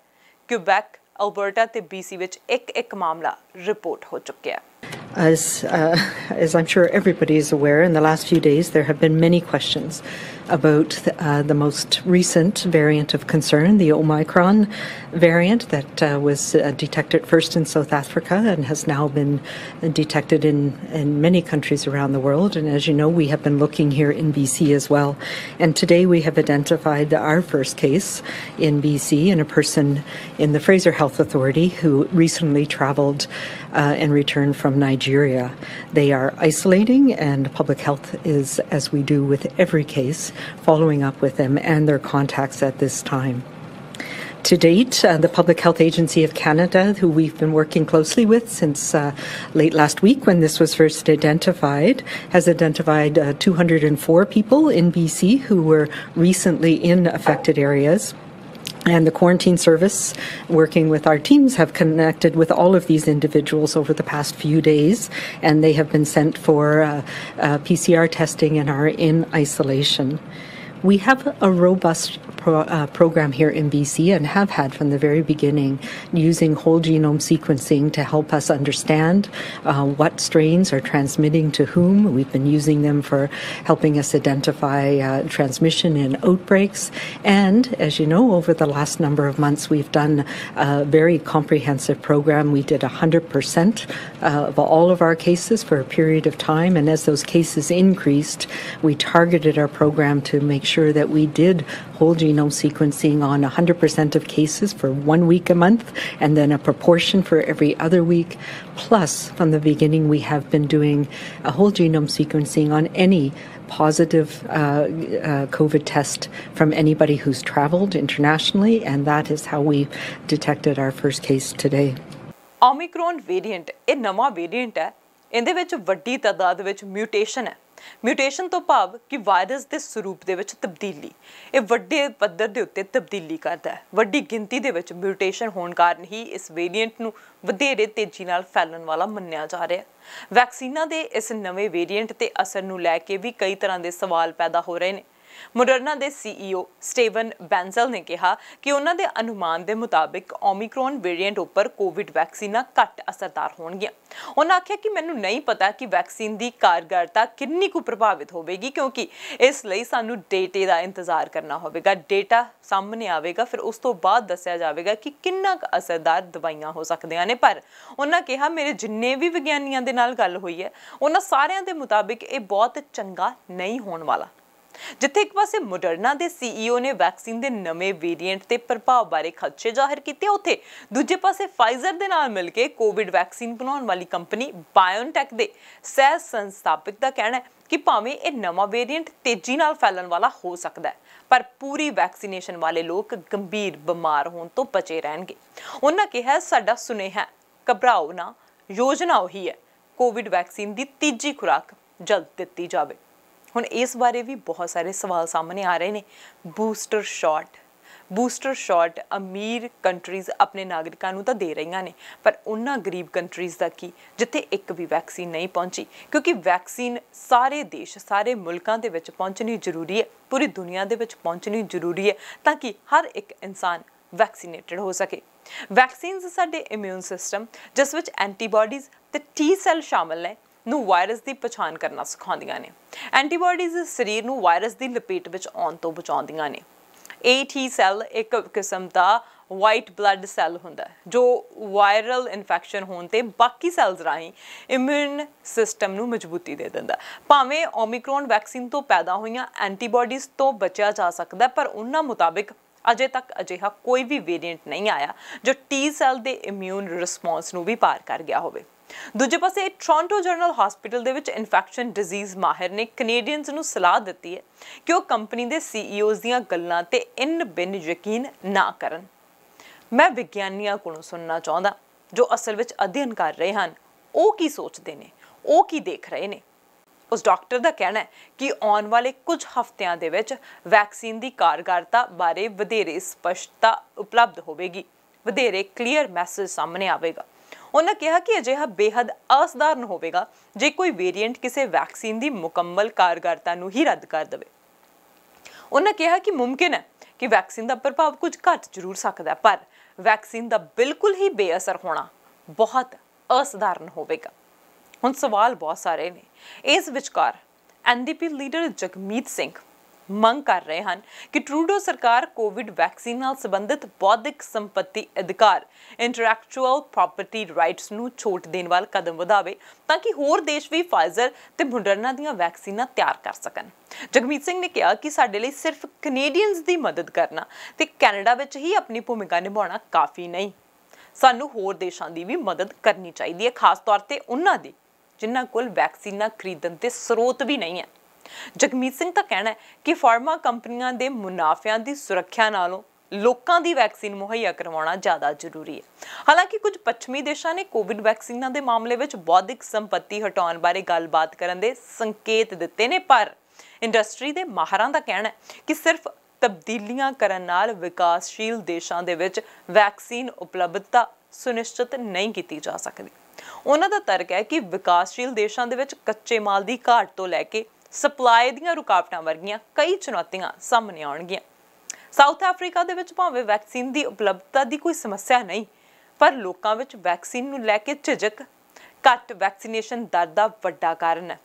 ਕਿਊਬੈਕ ਅਲਬਰਟਾ ਤੇ BC ਵਿੱਚ ਇੱਕ ਇੱਕ ਮਾਮਲਾ ਰਿਪੋਰਟ ਹੋ ਚੁੱਕਿਆ ਹੈ। As, uh, as I'm sure everybody is aware, in the last few days there have been many questions about the, uh, the most recent variant of concern, the Omicron variant that uh, was uh, detected first in South Africa and has now been detected in, in many countries around the world. And as you know, we have been looking here in BC as well. And today we have identified our first case in BC in a person in the Fraser Health Authority who recently traveled uh, and returned from Nigeria. They are isolating, and public health is, as we do with every case, following up with them and their contacts at this time. To date, uh, the Public Health Agency of Canada, who we've been working closely with since uh, late last week when this was first identified, has identified uh, 204 people in BC who were recently in affected areas. And the quarantine service, working with our teams, have connected with all of these individuals over the past few days, and they have been sent for uh, uh, PCR testing and are in isolation. We have a robust pro, uh, program here in BC and have had from the very beginning, using whole genome sequencing to help us understand uh, what strains are transmitting to whom. We've been using them for helping us identify uh, transmission in outbreaks. And as you know, over the last number of months, we've done a very comprehensive program. We did 100% uh, of all of our cases for a period of time. And as those cases increased, we targeted our program to make sure that we did whole genome sequencing on 100% of cases for one week a month and then a proportion for every other week. Plus, from the beginning, we have been doing a whole genome sequencing on any positive uh, uh, COVID test from anybody who's traveled internationally, and that is how we detected our first case today. Omicron variant ਇਹ ਨਵਾਂ variant ਹੈ ਇਹਦੇ ਵਿੱਚ ਵੱਡੀ ਤਾਦਾਦ ਵਿੱਚ mutation ਹੈ mutation ਤੋਂ ਭਾਵ ਕਿ ਵਾਇਰਸ ਦੇ ਸਰੂਪ ਦੇ ਵਿੱਚ ਤਬਦੀਲੀ। ਇਹ ਵੱਡੇ ਪੱਧਰ ਦੇ ਉੱਤੇ ਤਬਦੀਲੀ ਕਰਦਾ ਹੈ। ਵੱਡੀ ਗਿਣਤੀ ਦੇ ਵਿੱਚ ਮਿਊਟੇਸ਼ਨ ਹੋਣ ਕਾਰਨ ਹੀ ਇਸ ਵੇਰੀਐਂਟ ਨੂੰ ਵਧੇਰੇ ਤੇਜ਼ੀ ਨਾਲ ਫੈਲਣ ਵਾਲਾ ਮੰਨਿਆ ਜਾ ਰਿਹਾ ਹੈ। ਵੈਕਸੀਨਾਂ ਦੇ ਇਸ ਨਵੇਂ ਵੇਰੀਐਂਟ ਤੇ ਅਸਰ ਨੂੰ ਲੈ ਕੇ ਵੀ ਕਈ ਤਰ੍ਹਾਂ ਦੇ ਸਵਾਲ ਪੈਦਾ ਹੋ ਰਹੇ ਨੇ। ਮੋਡਰਨਾ ਦੇ ਸੀਈਓ ਸਟੀਵਨ ਬੈਂਜ਼ਲ ਨੇ ਕਿਹਾ ਕਿ ਉਹਨਾਂ ਦੇ ਅਨੁਮਾਨ ਦੇ ਮੁਤਾਬਿਕ ਓਮਿਕਰੋਨ ਵੇਰੀਐਂਟ ਉੱਪਰ ਕੋਵਿਡ ਵੈਕਸੀਨਾਂ ਘੱਟ ਅਸਰਦਾਰ ਹੋਣਗੀਆਂ। ਉਹਨਾਂ ਆਖਿਆ ਕਿ ਮੈਨੂੰ ਨਹੀਂ ਪਤਾ ਕਿ ਵੈਕਸੀਨ ਦੀ ਕਾਰਗਰਤਾ ਕਿੰਨੀ ਕੁ ਪ੍ਰਭਾਵਿਤ ਹੋਵੇਗੀ, ਕਿਉਂਕਿ ਇਸ ਲਈ ਸਾਨੂੰ ਡੇਟੇ ਦਾ ਇੰਤਜ਼ਾਰ ਕਰਨਾ ਹੋਵੇਗਾ। ਡੇਟਾ ਸਾਹਮਣੇ ਆਵੇਗਾ, ਫਿਰ ਉਸ ਤੋਂ ਬਾਅਦ ਦੱਸਿਆ ਜਾਵੇਗਾ ਕਿ ਕਿੰਨਾ ਕੁ ਅਸਰਦਾਰ ਦਵਾਈਆਂ ਹੋ ਸਕਦੀਆਂ ਨੇ। ਪਰ ਉਹਨਾਂ ਕਿਹਾ, ਮੇਰੇ ਜਿੰਨੇ ਵੀ ਵਿਗਿਆਨੀਆਂ ਦੇ ਨਾਲ ਗੱਲ ਹੋਈ ਹੈ, ਉਹਨਾਂ ਸਾਰਿਆਂ ਦੇ ਮੁਤਾਬਿਕ ਇਹ ਬਹੁਤ ਚੰਗਾ ਨਹੀਂ ਹੋਣ ਵਾਲਾ। ਜਿੱਥੇ ਇੱਕ ਪਾਸੇ ਮੋਡਰਨਾ ਦੇ ਸੀਈਓ ਨੇ ਵੈਕਸੀਨ ਦੇ ਨਵੇਂ ਵੇਰੀਐਂਟ ਤੇ ਪ੍ਰਭਾਵ ਬਾਰੇ ਖਦਸ਼ੇ ਜ਼ਾਹਿਰ ਕੀਤੇ, ਉੱਥੇ ਦੂਜੇ ਪਾਸੇ ਫਾਈਜ਼ਰ ਦੇ ਨਾਲ ਮਿਲ ਕੇ ਕੋਵਿਡ ਵੈਕਸੀਨ ਬਣਾਉਣ ਵਾਲੀ ਕੰਪਨੀ ਬਾਇਓਨਟੈਕ ਦੇ ਸਹਿ ਸੰਸਥਾਪਕ ਦਾ ਕਹਿਣਾ ਹੈ ਕਿ ਭਾਵੇਂ ਇਹ ਨਵਾਂ ਵੇਰੀਐਂਟ ਤੇਜ਼ੀ ਨਾਲ ਫੈਲਣ ਵਾਲਾ ਹੋ ਸਕਦਾ ਹੈ, ਪਰ ਪੂਰੀ ਵੈਕਸੀਨੇਸ਼ਨ ਵਾਲੇ ਲੋਕ ਗੰਭੀਰ ਬਿਮਾਰ ਹੋਣ ਤੋਂ ਬਚੇ ਰਹਿਣਗੇ। ਉਹਨਾਂ ਕਿਹਾ, ਸਾਡਾ ਸੁਨੇਹਾ ਘਬਰਾਓ ਨਾ, ਯੋਜਨਾ ਉਹੀ ਹੈ ਕੋਵਿਡ ਵੈਕਸੀਨ ਦੀ ਤੀਜੀ ਖੁਰਾਕ ਜਲਦ ਦਿੱਤੀ ਜਾਵੇ। ਹੁਣ ਇਸ ਬਾਰੇ ਵੀ ਬਹੁਤ ਸਾਰੇ ਸਵਾਲ ਸਾਹਮਣੇ ਆ ਰਹੇ ਨੇ। ਬੂਸਟਰ ਸ਼ਾਟ ਬੂਸਟਰ ਸ਼ਾਟ ਅਮੀਰ ਕੰਟਰੀਜ਼ ਆਪਣੇ ਨਾਗਰਿਕਾਂ ਨੂੰ ਤਾਂ ਦੇ ਰਹੀਆਂ ਨੇ, ਪਰ ਉਹਨਾਂ ਗਰੀਬ ਕੰਟਰੀਜ਼ ਦਾ ਕੀ? ਜਿੱਥੇ ਇੱਕ ਵੀ ਵੈਕਸੀਨ ਨਹੀਂ ਪਹੁੰਚੀ, ਕਿਉਂਕਿ ਵੈਕਸੀਨ ਸਾਰੇ ਦੇਸ਼, ਸਾਰੇ ਮੁਲਕਾਂ ਦੇ ਵਿੱਚ ਪਹੁੰਚਣੀ ਜ਼ਰੂਰੀ ਹੈ, ਪੂਰੀ ਦੁਨੀਆ ਦੇ ਵਿੱਚ ਪਹੁੰਚਣੀ ਜ਼ਰੂਰੀ ਹੈ, ਤਾਂ ਕਿ ਹਰ ਇੱਕ ਇਨਸਾਨ ਵੈਕਸੀਨੇਟਡ ਹੋ ਸਕੇ। ਵੈਕਸੀਨਸ ਸਾਡੇ ਇਮਿਊਨ ਸਿਸਟਮ, ਜਿਸ ਵਿੱਚ ਐਂਟੀਬਾਡੀਜ਼ ਤੇ ਟੀ ਸੈੱਲ ਸ਼ਾਮਲ ਨੇ ਨੂੰ ਵਾਇਰਸ ਦੀ ਪਛਾਣ ਕਰਨਾ ਸਿਖਾਉਂਦੀਆਂ ਨੇ। ਐਂਟੀਬਾਡੀਜ਼ ਸਰੀਰ ਨੂੰ ਵਾਇਰਸ ਦੀ ਲਪੇਟ ਵਿੱਚ ਆਉਣ ਤੋਂ ਬਚਾਉਂਦੀਆਂ ਨੇ। ਇਹ ਟੀ ਸੈੱਲ ਇੱਕ ਕਿਸਮ ਦਾ ਵਾਈਟ ਬਲੱਡ ਸੈੱਲ ਹੁੰਦਾ ਜੋ ਵਾਇਰਲ ਇਨਫੈਕਸ਼ਨ ਹੋਣ ਤੇ ਬਾਕੀ ਸੈੱਲਸ ਰਾਹੀਂ ਇਮਿਊਨ ਸਿਸਟਮ ਨੂੰ ਮਜ਼ਬੂਤੀ ਦੇ ਦਿੰਦਾ ਭਾਵੇਂ ਓਮਿਕਰੋਨ ਵੈਕਸੀਨ ਤੋਂ ਪੈਦਾ ਹੋਈਆਂ ਐਂਟੀਬਾਡੀਜ਼ ਤੋਂ ਬਚਿਆ ਜਾ ਸਕਦਾ ਪਰ ਉਹਨਾਂ ਮੁਤਾਬਿਕ ਅਜੇ ਤੱਕ ਅਜਿਹਾ ਕੋਈ ਵੀ ਵੇਰੀਐਂਟ ਨਹੀਂ ਆਇਆ ਜੋ ਟੀ ਸੈੱਲ ਦੇ ਇਮਿਊਨ ਰਿਸਪੌਂਸ ਨੂੰ ਵੀ ਪਾਰ ਕਰ ਗਿਆ ਹੋਵੇ। ਦੂਜੇ ਪਾਸੇ ਟੋਰਾਂਟੋ ਜਰਨਲ ਹਸਪੀਟਲ ਦੇ ਵਿੱਚ ਇਨਫੈਕਸ਼ਨ ਡਿਜ਼ੀਜ਼ ਮਾਹਿਰ ਨੇ ਕੈਨੇਡੀਅਨਸ ਨੂੰ ਸਲਾਹ ਦਿੱਤੀ ਹੈ ਕਿ ਉਹ ਕੰਪਨੀ ਦੇ ਸੀਈਓਜ਼ ਦੀਆਂ ਗੱਲਾਂ ਤੇ ਇਨ ਬਿਨ ਯਕੀਨ ਨਾ ਕਰਨ। ਮੈਂ ਵਿਗਿਆਨੀਆਂ ਕੋਲੋਂ ਸੁਣਨਾ ਚਾਹੁੰਦਾ, ਜੋ ਅਸਲ ਵਿੱਚ ਅਧਿਐਨ ਕਰ ਰਹੇ ਹਨ, ਉਹ ਕੀ ਸੋਚਦੇ ਨੇ, ਉਹ ਕੀ ਦੇਖ ਰਹੇ ਨੇ? ਉਸ ਡਾਕਟਰ ਦਾ ਕਹਿਣਾ ਹੈ ਕਿ ਆਉਣ ਵਾਲੇ ਕੁਝ ਹਫ਼ਤਿਆਂ ਦੇ ਵਿੱਚ ਵੈਕਸੀਨ ਦੀ ਕਾਰਗਰਤਾ ਬਾਰੇ ਵਧੇਰੇ ਸਪਸ਼ਟਤਾ ਉਪਲਬਧ ਹੋਵੇਗੀ। ਵਧੇਰੇ ਕਲੀਅਰ ਮੈਸੇਜ ਸਾਹਮਣੇ ਆਵੇਗਾ। ਉਹਨਾਂ ਕਿਹਾ ਕਿ ਅਜਿਹਾ ਬੇहद ਅਸਧਾਰਨ ਹੋਵੇਗਾ ਜੇ ਕੋਈ ਵੇਰੀਐਂਟ ਕਿਸੇ ਵੈਕਸੀਨ ਦੀ ਮੁਕੰਮਲ ਕਾਰਗਰਤਾ ਨੂੰ ਹੀ ਰੱਦ ਕਰ ਦੇਵੇ। ਉਹਨਾਂ ਕਿਹਾ ਕਿ ਮੁਮਕਿਨ ਹੈ ਕਿ ਵੈਕਸੀਨ ਦਾ ਪ੍ਰਭਾਵ ਕੁਝ ਘੱਟ ਜ਼ਰੂਰ ਸਕਦਾ ਪਰ ਵੈਕਸੀਨ ਦਾ ਬਿਲਕੁਲ ਹੀ ਬੇਅਸਰ ਹੋਣਾ ਬਹੁਤ ਅਸਧਾਰਨ ਹੋਵੇਗਾ। ਹੁਣ ਸਵਾਲ ਬਹੁਤ ਸਾਰੇ ਨੇ। ਇਸ ਵਿਚਕਾਰ ਐਨਡੀਪੀ ਲੀਡਰ ਜਗਮੀਤ ਸਿੰਘ ਮੰਗ ਕਰ ਰਹੇ ਹਨ ਕਿ ਟਰੂਡੋ ਸਰਕਾਰ ਕੋਵਿਡ ਵੈਕਸੀਨ ਨਾਲ ਸੰਬੰਧਿਤ ਬੌਧਿਕ ਸੰਪਤੀ ਅਧਿਕਾਰ ਇੰਟੈਲੈਕਚੁਅਲ ਪ੍ਰਾਪਰਟੀ ਰਾਈਟਸ ਨੂੰ ਛੋਟ ਦੇਣ ਵਾਲ ਕਦਮ ਵਧਾਵੇ ਤਾਂ ਕਿ ਹੋਰ ਦੇਸ਼ ਵੀ ਫਾਈਜ਼ਰ ਤੇ ਮੋਡਰਨਾ ਦੀਆਂ ਵੈਕਸੀਨਾਂ ਤਿਆਰ ਕਰ ਸਕਣ। ਜਗਮੀਤ ਸਿੰਘ ਨੇ ਕਿਹਾ ਕਿ ਸਾਡੇ ਲਈ ਸਿਰਫ ਕੈਨੇਡੀਅਨਸ ਦੀ ਮਦਦ ਕਰਨਾ ਤੇ ਕੈਨੇਡਾ ਵਿੱਚ ਹੀ ਆਪਣੀ ਭੂਮਿਕਾ ਨਿਭਾਉਣਾ ਕਾਫੀ ਨਹੀਂ। ਸਾਨੂੰ ਹੋਰ ਦੇਸ਼ਾਂ ਦੀ ਵੀ ਮਦਦ ਕਰਨੀ ਚਾਹੀਦੀ ਹੈ, ਖਾਸ ਤੌਰ ਤੇ ਉਹਨਾਂ ਦੀ, ਜਿਨ੍ਹਾਂ ਕੋਲ ਵੈਕਸੀਨਾਂ ਖਰੀਦਣ ਤੇ ਸਰੋਤ ਵੀ ਨਹੀਂ ਹੈ। ਜਗਮੀਤ ਸਿੰਘ ਦਾ ਕਹਿਣਾ ਹੈ ਕਿ ਫਾਰਮਾ ਕੰਪਨੀਆਂ ਦੇ ਮੁਨਾਫਿਆਂ ਦੀ ਸੁਰੱਖਿਆ ਨਾਲੋਂ ਲੋਕਾਂ ਦੀ ਵੈਕਸੀਨ ਮੁਹੱਈਆ ਕਰਵਾਉਣਾ ਜ਼ਿਆਦਾ ਜ਼ਰੂਰੀ ਹੈ। ਹਾਲਾਂਕਿ ਕੁਝ ਪੱਛਮੀ ਦੇਸ਼ਾਂ ਨੇ ਕੋਵਿਡ ਵੈਕਸੀਨਾਂ ਦੇ ਮਾਮਲੇ ਵਿੱਚ ਬੌਧਿਕ ਸੰਪਤੀ ਹਟਾਉਣ ਬਾਰੇ ਗੱਲਬਾਤ ਕਰਨ ਦੇ ਸੰਕੇਤ ਦਿੱਤੇ ਨੇ, ਪਰ ਇੰਡਸਟਰੀ ਦੇ ਮਾਹਰਾਂ ਦਾ ਕਹਿਣਾ ਹੈ ਕਿ ਸਿਰਫ ਤਬਦੀਲੀਆਂ ਕਰਨ ਨਾਲ ਵਿਕਾਸਸ਼ੀਲ ਦੇਸ਼ਾਂ ਦੇ ਵਿੱਚ ਵੈਕਸੀਨ ਉਪਲਬਧਤਾ ਸੁਨਿਸ਼ਚਿਤ ਨਹੀਂ ਕੀਤੀ ਜਾ ਸਕਦੀ। ਉਹਨਾਂ ਦਾ ਤਰਕ ਹੈ ਕਿ ਵਿਕਾਸਸ਼ੀਲ ਦੇਸ਼ਾਂ ਦੇ ਵਿੱਚ ਕੱਚੇ ਮਾਲ ਦੀ ਘਾਟ ਤੋਂ ਲੈ ਕੇ ਸਪਲਾਈ ਦੀਆਂ ਰੁਕਾਵਟਾਂ ਵਰਗੀਆਂ ਕਈ ਚੁਣੌਤੀਆਂ ਸਾਹਮਣੇ ਆਉਣਗੀਆਂ। ਸਾਊਥ ਅਫਰੀਕਾ ਦੇ ਵਿੱਚ ਭਾਵੇਂ ਵੈਕਸੀਨ ਦੀ ਉਪਲਬਧਤਾ ਦੀ ਕੋਈ ਸਮੱਸਿਆ ਨਹੀਂ, ਪਰ ਲੋਕਾਂ ਵਿੱਚ ਵੈਕਸੀਨ ਨੂੰ ਲੈ ਕੇ ਝਿਜਕ, ਘੱਟ ਵੈਕਸੀਨੇਸ਼ਨ ਦਰ ਦਾ ਵੱਡਾ ਕਾਰਨ ਹੈ।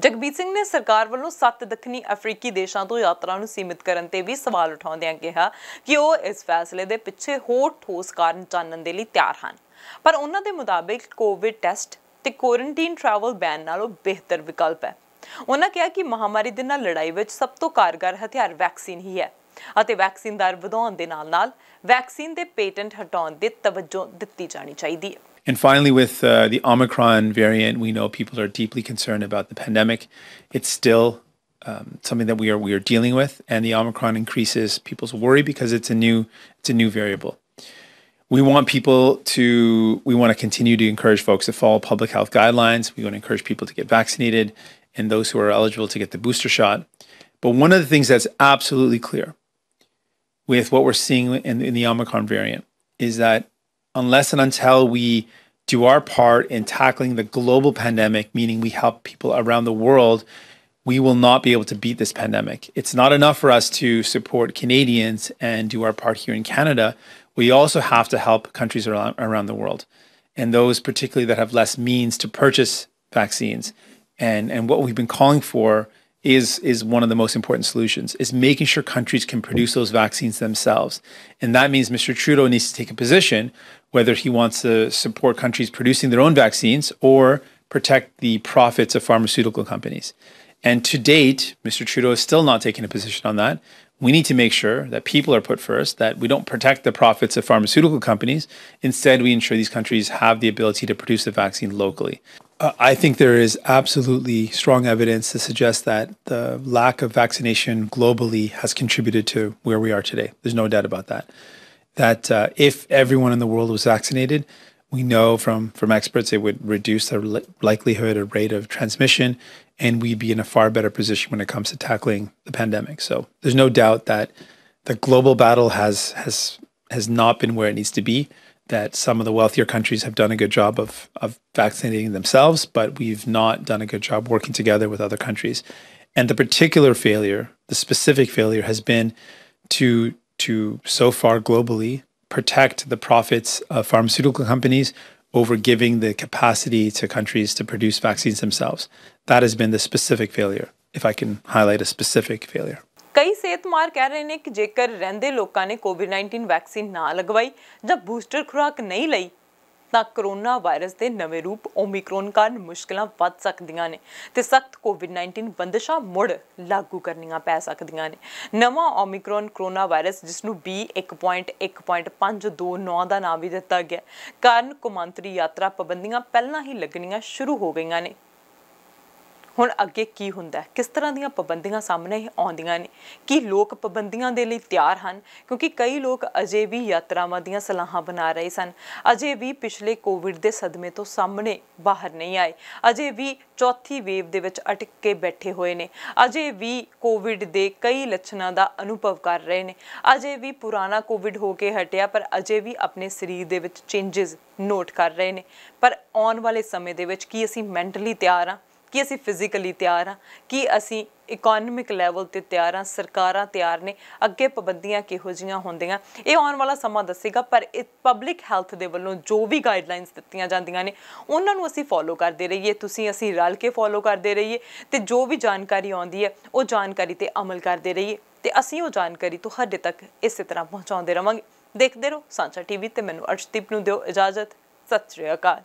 ਜਗਬੀਰ ਸਿੰਘ ਨੇ ਸਰਕਾਰ ਵੱਲੋਂ ਸੱਤ ਦੱਖਣੀ ਅਫਰੀਕੀ ਦੇਸ਼ਾਂ ਤੋਂ ਯਾਤਰਾ ਨੂੰ ਸੀਮਿਤ ਕਰਨ ਤੇ ਵੀ ਸਵਾਲ ਉਠਾਉਂਦਿਆਂ ਕਿਹਾ ਕਿ ਉਹ ਇਸ ਫੈਸਲੇ ਦੇ ਪਿੱਛੇ ਹੋਰ ਠੋਸ ਕਾਰਨ ਜਾਣਨ ਦੇ ਲਈ ਤਿਆਰ ਹਨ। ਪਰ ਉਹਨਾਂ ਦੇ ਮੁਤਾਬਿਕ ਕੋਵਿਡ ਟੈਸਟ ਤੇ ਕੁਆਰੰਟਾਈਨ ਟਰੈਵਲ ਬੈਨ ਨਾਲੋਂ ਬਿਹਤਰ ਵਿਕਲਪ ਹੈ। ਉਹਨਾਂ ਕਿਹਾ ਕਿ ਮਹਾਮਾਰੀ ਦੇ ਨਾਲ ਲੜਾਈ ਵਿੱਚ ਸਭ ਤੋਂ ਕਾਰਗਰ ਹਥਿਆਰ ਵੈਕਸੀਨ ਹੀ ਹੈ ਅਤੇ ਵੈਕਸੀਨ ਦਰ ਵਧਾਉਣ ਦੇ ਨਾਲ-ਨਾਲ ਵੈਕਸੀਨ ਦੇ ਪੇਟੈਂਟ ਹਟਾਉਣ ਦੇ ਤਵੱਜੋ ਦਿੱਤੀ ਜਾਣੀ ਚਾਹੀਦੀ ਹੈ And finally, with uh, the Omicron variant, we know people are deeply concerned about the pandemic. It's still um, something that we are we are dealing with, and the Omicron increases people's worry because it's a new it's a new variable. We want people to we want to continue to encourage folks to follow public health guidelines. We want to encourage people to get vaccinated, and those who are eligible to get the booster shot. But one of the things that's absolutely clear with what we're seeing in, in the Omicron variant is that unless and until we do our part in tackling the global pandemic, meaning we help people around the world, we will not be able to beat this pandemic. It's not enough for us to support Canadians and do our part here in Canada. We also have to help countries around, around the world, and those particularly that have less means to purchase vaccines. And, and what we've been calling for is is one of the most important solutions is making sure countries can produce those vaccines themselves. And that means mr trudeau needs to take a position whether he wants to support countries producing their own vaccines or protect the profits of pharmaceutical companies. And to date mr trudeau is still not taking a position on that. We need to make sure that people are put first that we don't protect the profits of pharmaceutical companies. Instead we ensure these countries have the ability to produce the vaccine locally uh, I think there is absolutely strong evidence to suggest that the lack of vaccination globally has contributed to where we are today. There's no doubt about that. That uh, if everyone in the world was vaccinated, we know from from experts it would reduce the li- likelihood or rate of transmission, and we'd be in a far better position when it comes to tackling the pandemic. So there's no doubt that the global battle has has has not been where it needs to be that some of the wealthier countries have done a good job of, of vaccinating themselves, but we've not done a good job working together with other countries. And the particular failure, the specific failure, has been to to so far globally protect the profits of pharmaceutical companies over giving the capacity to countries to produce vaccines themselves. That has been the specific failure, if I can highlight a specific failure. ਕਈ ਸਿਹਤਮਾਰ ਕਹਿ ਰਹੇ ਨੇ ਕਿ ਜੇਕਰ ਰਹਿੰਦੇ ਲੋਕਾਂ ਨੇ ਕੋਵਿਡ-19 vaccine ਨਾ ਲਗਵਾਈ ਜਾਂ ਬੂਸਟਰ ਖੁਰਾਕ ਨਹੀਂ ਲਈ, ਤਾਂ ਕਰੋਨਾ ਵਾਇਰਸ ਦੇ ਨਵੇਂ ਰੂਪ ਓਮਿਕਰੋਨ ਕਾਰਨ ਮੁਸ਼ਕਲਾਂ ਵੱਧ ਸਕਦੀਆਂ ਨੇ ਤੇ ਸਖਤ ਕੋਵਿਡ-19 ਬੰਦਸ਼ਾਂ ਮੁੜ ਲਾਗੂ ਕਰਨੀਆਂ ਪੈ ਸਕਦੀਆਂ ਨੇ। ਨਵਾਂ ਓਮਿਕਰੋਨ ਕਰੋਨਾ ਵਾਇਰਸ ਜਿਸ ਨੂੰ B1.1.529 ਦਾ ਨਾਮ ਵੀ ਦਿੱਤਾ ਗਿਆ, ਕਾਰਨ ਕੌਮਾਂਤਰੀ ਯਾਤਰਾ ਪਾਬੰਦੀਆਂ ਪਹਿਲਾਂ ਹੀ ਲੱਗਣੀਆਂ ਸ਼ੁਰੂ ਹੋ ਗਈਆਂ ਨੇ। ਹੁਣ ਅੱਗੇ ਕੀ ਹੁੰਦਾ ਕਿਸ ਤਰ੍ਹਾਂ ਦੀਆਂ ਪਾਬੰਦੀਆਂ ਸਾਹਮਣੇ ਆਉਂਦੀਆਂ ਨੇ? ਕੀ ਲੋਕ ਪਾਬੰਦੀਆਂ ਦੇ ਲਈ ਤਿਆਰ ਹਨ? ਕਿਉਂਕਿ ਕਈ ਲੋਕ ਅਜੇ ਵੀ ਯਾਤਰਾਵਾਂ ਦੀਆਂ ਸਲਾਹਾਂ ਬਣਾ ਰਹੇ ਸਨ। ਅਜੇ ਵੀ ਪਿਛਲੇ ਕੋਵਿਡ ਦੇ ਸਦਮੇ ਤੋਂ ਸਾਹਮਣੇ ਬਾਹਰ ਨਹੀਂ ਆਏ। ਅਜੇ ਵੀ ਚੌਥੀ ਵੇਵ ਦੇ ਵਿੱਚ ਅਟਕ ਕੇ ਬੈਠੇ ਹੋਏ ਨੇ। ਅਜੇ ਵੀ ਕੋਵਿਡ ਦੇ ਕਈ ਲੱਛਣਾਂ ਦਾ ਅਨੁਭਵ ਕਰ ਰਹੇ ਨੇ। ਅਜੇ ਵੀ ਪੁਰਾਣਾ ਕੋਵਿਡ ਹੋ ਕੇ ਹਟਿਆ, ਪਰ ਅਜੇ ਵੀ ਆਪਣੇ ਸਰੀਰ ਦੇ ਵਿੱਚ ਚੇਂਜਸ ਨੋਟ ਕਰ ਰਹੇ ਨੇ। ਪਰ ਆਉਣ ਵਾਲੇ ਸਮੇਂ ਦੇ ਵਿੱਚ ਕੀ ਅਸੀਂ ਮੈਂਟਲੀ ਤਿਆਰ ਹਾਂ? ਕਿ ਅਸੀਂ ਫਿਜ਼ੀਕਲੀ ਤਿਆਰ ਹਾਂ, ਕਿ ਅਸੀਂ ਇਕਨੋਮਿਕ ਲੈਵਲ ਤੇ ਤਿਆਰ ਹਾਂ, ਸਰਕਾਰਾਂ ਤਿਆਰ ਨੇ, ਅੱਗੇ ਪਾਬੰਦੀਆਂ ਕਿਹੋ ਜੀਆਂ ਹੁੰਦੀਆਂ, ਇਹ ਆਉਣ ਵਾਲਾ ਸਮਾਂ ਦੱਸੇਗਾ, ਪਰ ਇਹ ਪਬਲਿਕ ਹੈਲਥ ਦੇ ਵੱਲੋਂ ਜੋ ਵੀ ਗਾਈਡਲਾਈਨਸ ਦਿੱਤੀਆਂ ਜਾਂਦੀਆਂ ਨੇ, ਉਹਨਾਂ ਨੂੰ ਅਸੀਂ ਫੋਲੋ ਕਰਦੇ ਰਹੀਏ, ਤੁਸੀਂ ਅਸੀਂ ਰਲ ਕੇ ਫੋਲੋ ਕਰਦੇ ਰਹੀਏ, ਤੇ ਜੋ ਵੀ ਜਾਣਕਾਰੀ ਆਉਂਦੀ ਹੈ, ਉਹ ਜਾਣਕਾਰੀ ਤੇ ਅਮਲ ਕਰਦੇ ਰਹੀਏ, ਤੇ ਅਸੀਂ ਉਹ ਜਾਣਕਾਰੀ ਤੁਹਾਡੇ ਤੱਕ ਇਸੇ ਤਰ੍ਹਾਂ ਪਹੁੰਚਾਉਂਦੇ ਰਵਾਂਗੇ। ਦੇਖਦੇ ਰਹੋ ਸਾਂਚਾ ਟੀਵੀ ਤੇ ਮੈਨੂੰ ਅਰਸ਼ਦੀਪ ਨੂੰ ਦਿਓ ਇਜਾਜ਼ਤ, ਸਤਿ ਸ਼੍ਰੀ ਅਕਾਲ।